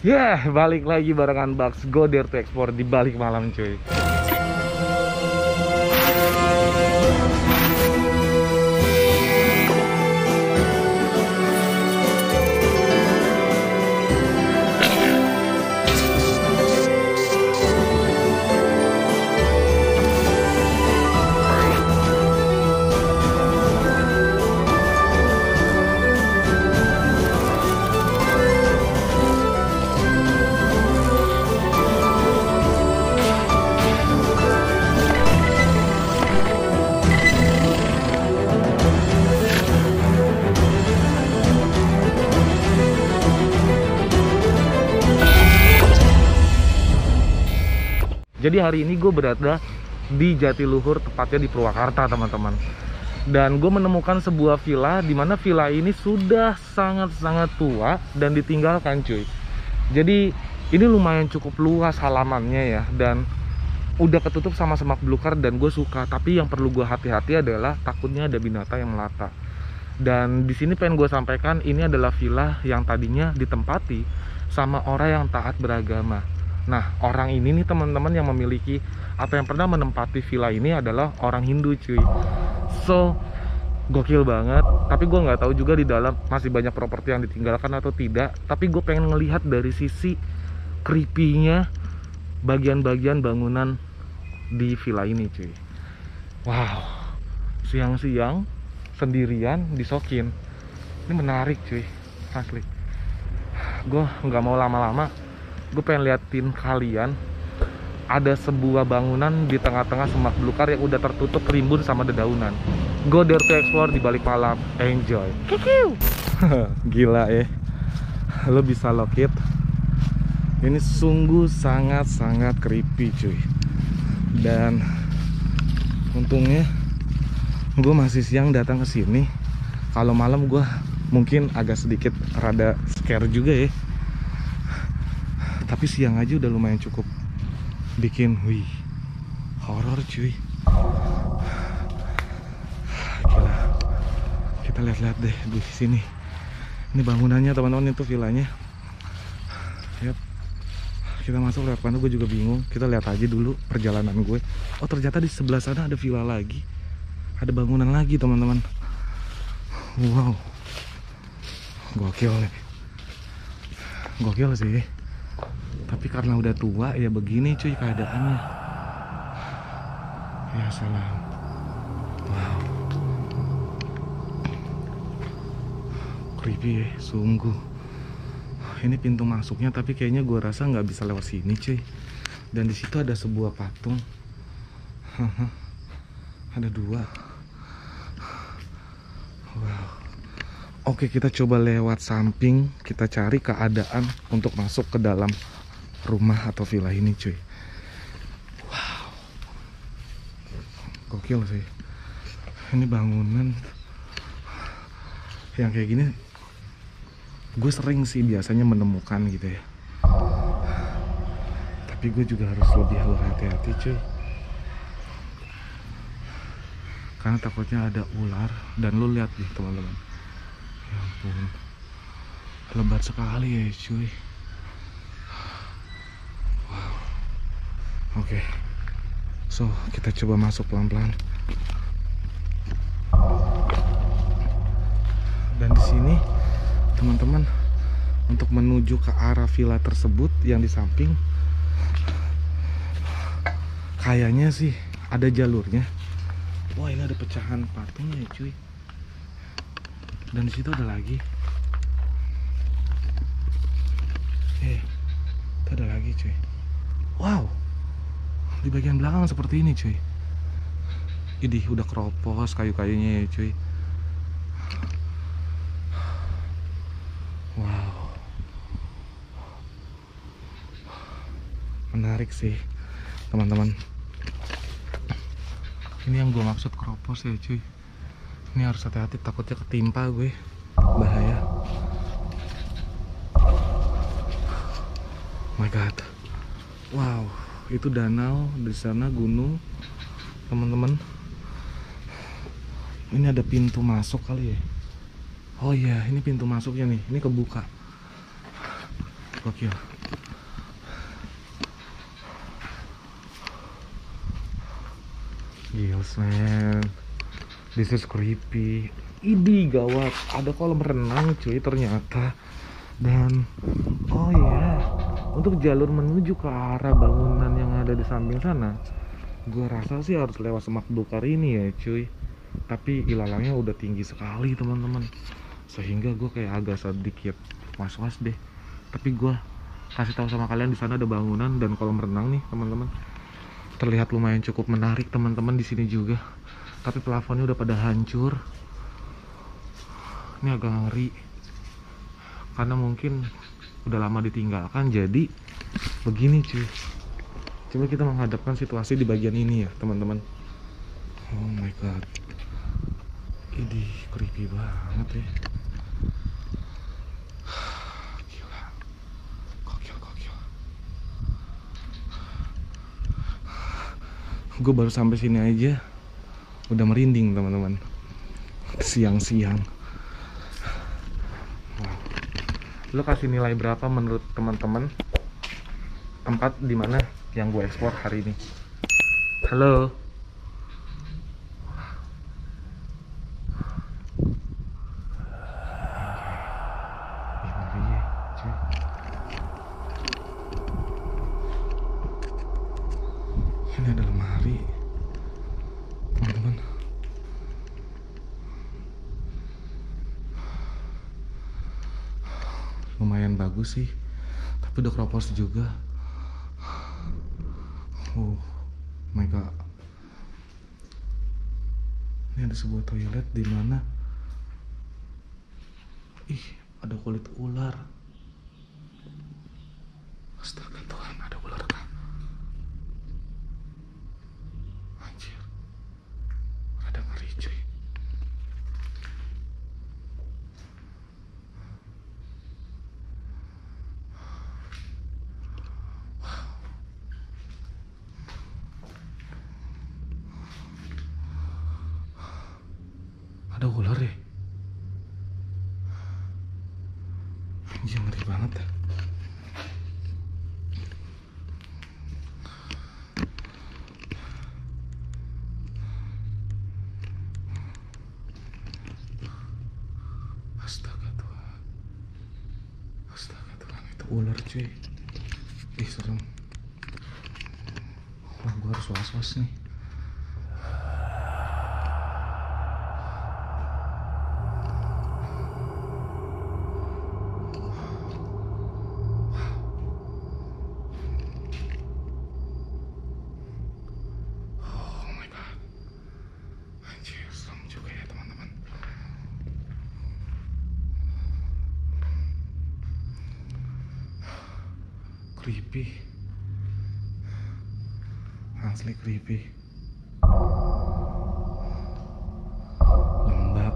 Yeah, balik lagi barengan Bugs Go Dare to Explore di balik malam cuy. Jadi hari ini gue berada di Jatiluhur, tepatnya di Purwakarta teman-teman. Dan gue menemukan sebuah villa di mana villa ini sudah sangat-sangat tua dan ditinggalkan cuy. Jadi ini lumayan cukup luas halamannya ya dan udah ketutup sama semak belukar dan gue suka. Tapi yang perlu gue hati-hati adalah takutnya ada binatang yang melata. Dan di sini pengen gue sampaikan ini adalah villa yang tadinya ditempati sama orang yang taat beragama. Nah, orang ini nih teman-teman yang memiliki atau yang pernah menempati villa ini adalah orang Hindu, cuy. So, gokil banget. Tapi gue nggak tahu juga di dalam masih banyak properti yang ditinggalkan atau tidak. Tapi gue pengen ngelihat dari sisi creepy-nya bagian-bagian bangunan di villa ini, cuy. Wow, siang-siang sendirian disokin. Ini menarik, cuy. Asli. Gue nggak mau lama-lama gue pengen liatin kalian ada sebuah bangunan di tengah-tengah semak belukar yang udah tertutup rimbun sama dedaunan. Go dare to explore di balik malam. Enjoy. Kikiu. Gila ya. Lo bisa lokit. Ini sungguh sangat-sangat creepy cuy. Dan untungnya gue masih siang datang ke sini. Kalau malam gue mungkin agak sedikit rada scare juga ya tapi siang aja udah lumayan cukup bikin wih horor cuy. Gila. kita lihat-lihat deh di sini. Ini bangunannya teman-teman itu villanya. Yep. kita masuk lewat mana gue juga bingung. Kita lihat aja dulu perjalanan gue oh ternyata di sebelah sana ada villa lagi. Ada bangunan lagi teman-teman. Wow. Gokil nih. Gokil sih tapi karena udah tua ya begini cuy keadaannya. Ya salam. Wow. Creepy ya sungguh. Ini pintu masuknya tapi kayaknya gue rasa nggak bisa lewat sini cuy. Dan di situ ada sebuah patung. Ada dua. Wow. Oke kita coba lewat samping. Kita cari keadaan untuk masuk ke dalam rumah atau villa ini cuy. Wow. Gokil sih. Ini bangunan yang kayak gini gue sering sih biasanya menemukan gitu ya. Tapi gue juga harus lebih hati-hati cuy. Karena takutnya ada ular dan lu lihat nih teman-teman. Ya ampun. Lebat sekali ya cuy Oke. Okay. So, kita coba masuk pelan-pelan. Dan di sini teman-teman untuk menuju ke arah villa tersebut yang di samping kayaknya sih ada jalurnya. Wah, ini ada pecahan patungnya, cuy. Dan di situ ada lagi. Eh, itu ada lagi, cuy. Wow di bagian belakang seperti ini cuy. Ini udah keropos kayu-kayunya ya cuy. Wow. Menarik sih teman-teman. Ini yang gue maksud keropos ya cuy. Ini harus hati-hati takutnya ketimpa gue. Bahaya. Oh my god. Wow itu danau di sana gunung. Teman-teman. Ini ada pintu masuk kali ya? Oh iya ini pintu masuknya nih. Ini kebuka. Gokil. Gils man. This is creepy. Ini gawat. Ada kolam renang cuy ternyata. Dan Oh iya. yeah untuk jalur menuju ke arah bangunan yang ada di samping sana gue rasa sih harus lewat semak belukar ini ya cuy. Tapi ilalangnya udah tinggi sekali teman-teman. Sehingga gue kayak agak sedikit was-was deh. Tapi gue kasih tahu sama kalian di sana ada bangunan dan kolam renang nih teman-teman. Terlihat lumayan cukup menarik teman-teman di sini juga. Tapi plafonnya udah pada hancur. Ini agak ngeri. Karena mungkin udah lama ditinggalkan jadi begini cuy. Coba kita menghadapkan situasi di bagian ini ya teman-teman. Oh my god. Ini creepy banget ya. Gila. Gue baru sampai sini aja udah merinding teman-teman. Siang-siang wow. Lo kasih nilai berapa menurut teman-teman tempat di mana yang gue ekspor hari ini? Halo Ih, ngeri ya, cuy. Ini ada lemari, teman-teman. Lumayan bagus sih, tapi udah keropos juga. Oh my god. Ini ada sebuah toilet di mana Ih, ada kulit ular. Astaga Tuhan, ada ular kah? Anjir. Ada ngeri cuy. Ada ular ya? Anjir ngeri banget ya. Astaga Tuhan. Astaga Tuhan itu ular cuy. Ih serem. Wah gua harus was-was nih. Oh my god. Anjir, serem juga ya teman-teman. Creepy. Asli creepy. Lembab.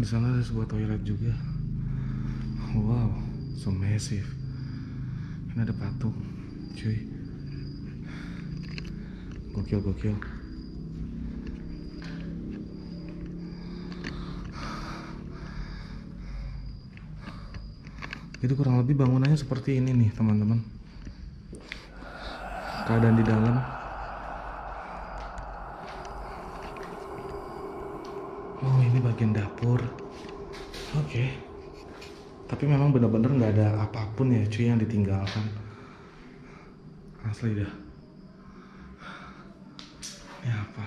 Di sana ada sebuah toilet juga. Wow, so massive. Ini ada patung, cuy. Gokil gokil. Jadi kurang lebih bangunannya seperti ini nih teman-teman. Keadaan di dalam. Oh ini bagian dapur. Oke. Tapi memang benar-benar nggak ada apa pun ya cuy yang ditinggalkan. Asli dah. Ini apa?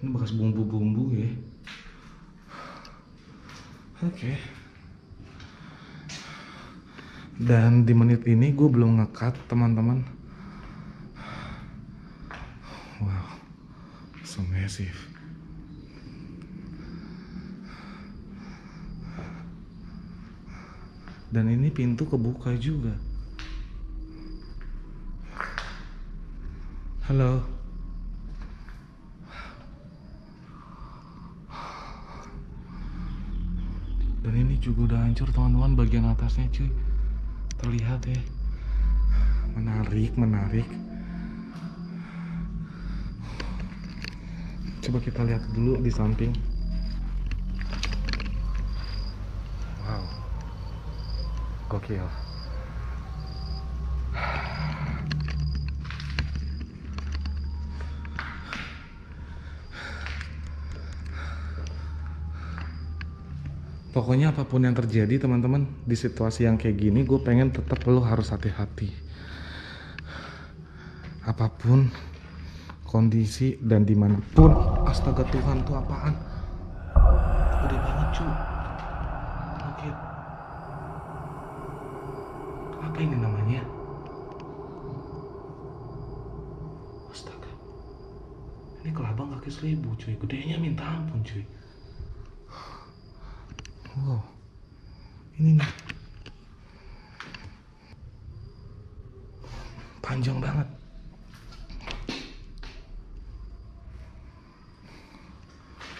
Ini bekas bumbu-bumbu ya. Oke. Dan di menit ini gue belum ngekat teman-teman. Wow, so massive. Dan ini pintu kebuka juga. Halo. Dan ini juga udah hancur teman-teman bagian atasnya cuy. Terlihat ya. Menarik, menarik. Coba kita lihat dulu di samping. Wow. Gokil. Pokoknya apa pun yang terjadi teman-teman di situasi yang kayak gini gue pengen tetap lo harus hati-hati. Apa pun kondisi dan di mana pun astaga Tuhan tuh apaan? Gede banget cu. Oke. Apa ini namanya? Astaga. Ini kelabang kaki seribu cuy. Gedenya minta ampun cuy wow. Ini nih. Panjang banget.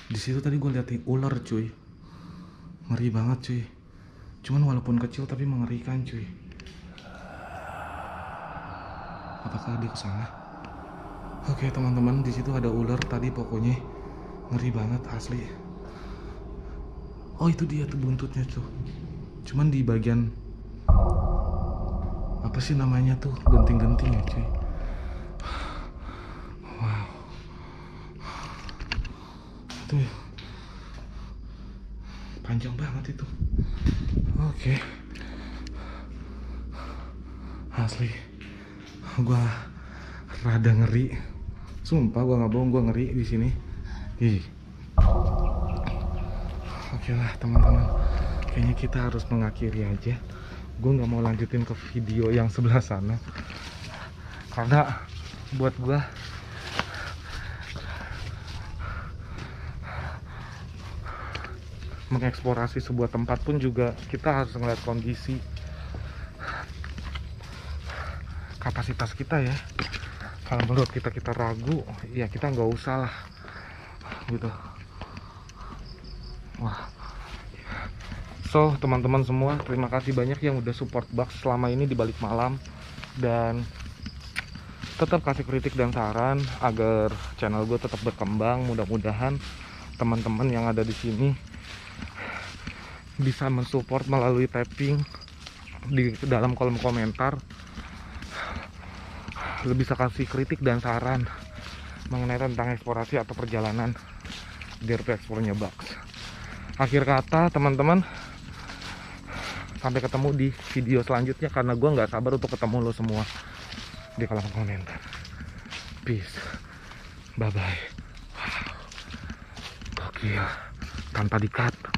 Di situ tadi gue liatin ular cuy. Ngeri banget cuy. Cuman walaupun kecil tapi mengerikan cuy. Apakah dia ke sana? Oke teman-teman di situ ada ular tadi pokoknya. Ngeri banget asli oh itu dia tuh buntutnya tuh. Cuman di bagian apa sih namanya tuh genting-genting ya cuy. Wow. Tuh panjang banget itu. Oke. Asli. Gua rada ngeri. Sumpah gua nggak bohong gua ngeri di sini. Ih oke lah teman-teman. Kayaknya kita harus mengakhiri aja. Gue nggak mau lanjutin ke video yang sebelah sana. Karena buat gua mengeksplorasi sebuah tempat pun juga kita harus ngeliat kondisi kapasitas kita ya. Kalau menurut kita kita ragu ya kita nggak usah lah gitu wah. So teman-teman semua terima kasih banyak yang udah support Bugs selama ini di balik malam. Dan tetap kasih kritik dan saran agar channel gue tetap berkembang. Mudah-mudahan teman-teman yang ada di sini bisa mensupport melalui tapping di dalam kolom komentar. Lebih bisa kasih kritik dan saran mengenai tentang eksplorasi atau perjalanan DRP Explore-nya Bugs akhir kata teman-teman sampai ketemu di video selanjutnya karena gue nggak sabar untuk ketemu lo semua di kolom komentar. Peace. Bye bye wow. Gokil. Tanpa di cut